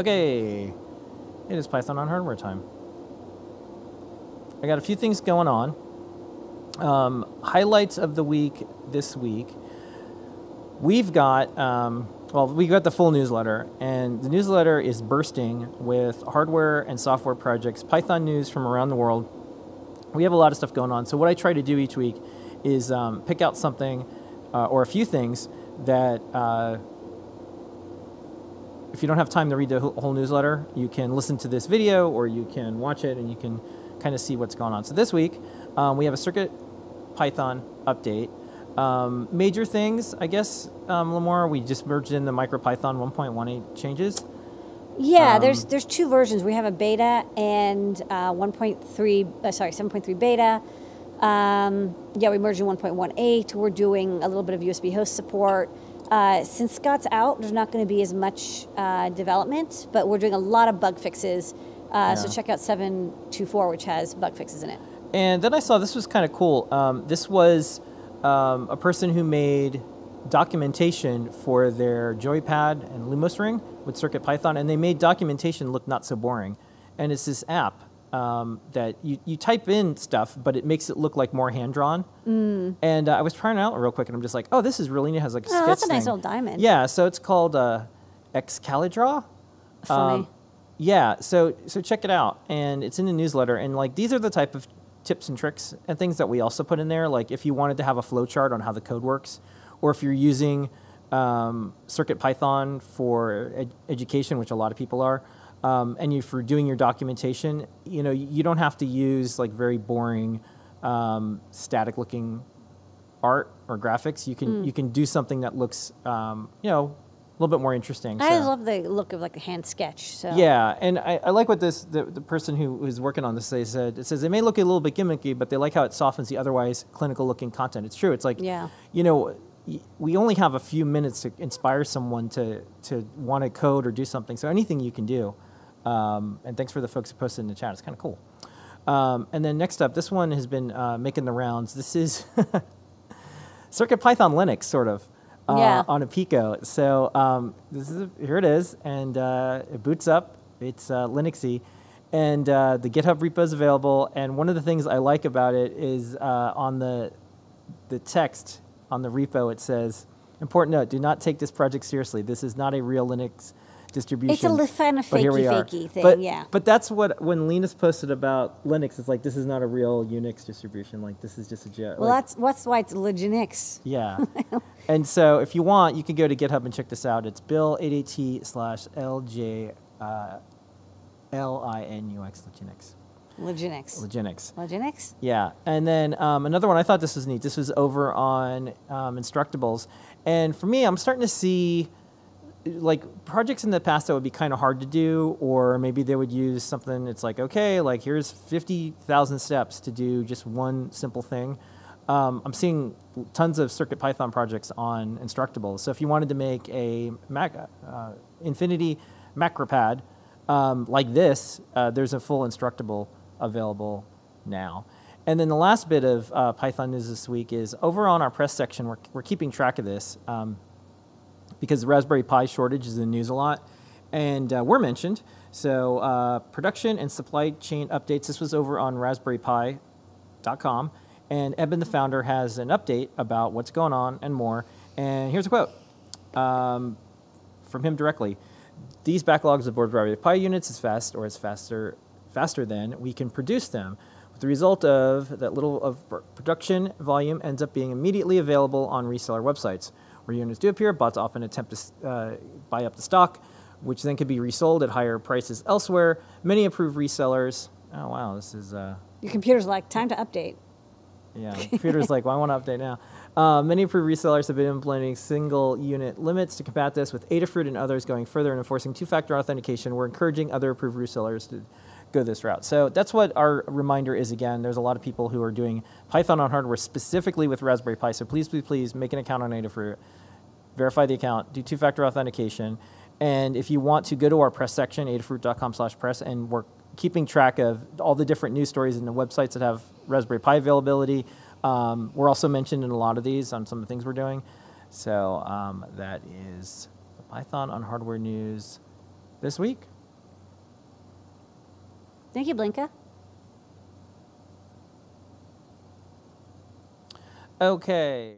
Okay, it is Python on hardware time. I got a few things going on. Um, highlights of the week this week. We've got, um, well, we got the full newsletter, and the newsletter is bursting with hardware and software projects, Python news from around the world. We have a lot of stuff going on. So, what I try to do each week is um, pick out something uh, or a few things that uh, if you don't have time to read the whole newsletter, you can listen to this video or you can watch it and you can kind of see what's going on. So this week, um, we have a Circuit Python update. Um, major things, I guess, um, Limor, we just merged in the MicroPython 1.18 changes. Yeah, um, there's there's two versions. We have a beta and uh, 1.3, uh, sorry, 7.3 beta. Um, yeah, we merged in 1.18. We're doing a little bit of USB host support. Uh, since Scott's out, there's not going to be as much uh, development, but we're doing a lot of bug fixes. Uh, yeah. So check out 724, which has bug fixes in it. And then I saw this was kind of cool. Um, this was um, a person who made documentation for their Joypad and Lumos ring with Circuit Python, and they made documentation look not so boring. And it's this app um, that you, you type in stuff, but it makes it look like more hand drawn. Mm. And uh, I was trying it out real quick, and I'm just like, oh, this is really neat. It has like a oh, sketch that's a thing. nice little diamond. Yeah, so it's called uh, Excalidraw. Funny. Um, yeah, so so check it out, and it's in the newsletter. And like these are the type of tips and tricks and things that we also put in there. Like if you wanted to have a flow chart on how the code works, or if you're using um, Circuit Python for ed- education, which a lot of people are um, and you for doing your documentation, you know, you don't have to use like very boring, um, static looking art or graphics. You can mm. you can do something that looks, um, you know, a little bit more interesting. I so. love the look of like a hand sketch. So yeah, and I, I like what this the, the person who is working on this they said. It says it may look a little bit gimmicky, but they like how it softens the otherwise clinical looking content. It's true. It's like yeah, you know we only have a few minutes to inspire someone to to want to code or do something. So anything you can do. Um, and thanks for the folks who posted in the chat. It's kind of cool. Um, and then next up, this one has been uh, making the rounds. This is Circuit Python Linux, sort of, uh, yeah. on a Pico. So um, this is a, here it is, and uh, it boots up. It's uh, Linuxy, and uh, the GitHub repo is available. And one of the things I like about it is uh, on the the text on the repo. It says, "Important note: Do not take this project seriously. This is not a real Linux." Distribution. It's a kind of fakey, fakey thing, but, yeah. But that's what when Linus posted about Linux, it's like this is not a real Unix distribution. Like this is just a joke. Well, like, that's that's why it's Linux. Yeah. and so if you want, you can go to GitHub and check this out. It's bill88t slash lj uh, l-i-n-u-x Linux. Linux. Linux. Yeah, and then um, another one I thought this was neat. This was over on um, Instructables, and for me, I'm starting to see like projects in the past that would be kind of hard to do, or maybe they would use something. It's like okay, like here's fifty thousand steps to do just one simple thing. Um, I'm seeing tons of Circuit Python projects on Instructables. So if you wanted to make a Mac, uh, Infinity Macropad um, like this, uh, there's a full Instructable available now. And then the last bit of uh, Python news this week is over on our press section. We're, we're keeping track of this. Um, because the Raspberry Pi shortage is in the news a lot, and uh, we're mentioned. So uh, production and supply chain updates. This was over on RaspberryPi.com, and Eben, the founder, has an update about what's going on and more. And here's a quote um, from him directly: "These backlogs of board Raspberry Pi units is fast, or is faster faster than we can produce them." With the result of that little of production volume ends up being immediately available on reseller websites. Where units do appear, bots often attempt to uh, buy up the stock, which then could be resold at higher prices elsewhere. Many approved resellers. Oh wow, this is. Uh, Your computer's like time to update. Yeah, computer's like, well, I want to update now. Uh, many approved resellers have been implementing single unit limits to combat this, with Adafruit and others going further and enforcing two factor authentication. We're encouraging other approved resellers to go this route. So that's what our reminder is again. There's a lot of people who are doing Python on hardware specifically with Raspberry Pi. So please, please, please make an account on Adafruit verify the account, do two-factor authentication, and if you want to go to our press section, adafruit.com slash press, and we're keeping track of all the different news stories and the websites that have Raspberry Pi availability. Um, we're also mentioned in a lot of these on some of the things we're doing. So um, that is the Python on hardware news this week. Thank you, Blinka. Okay.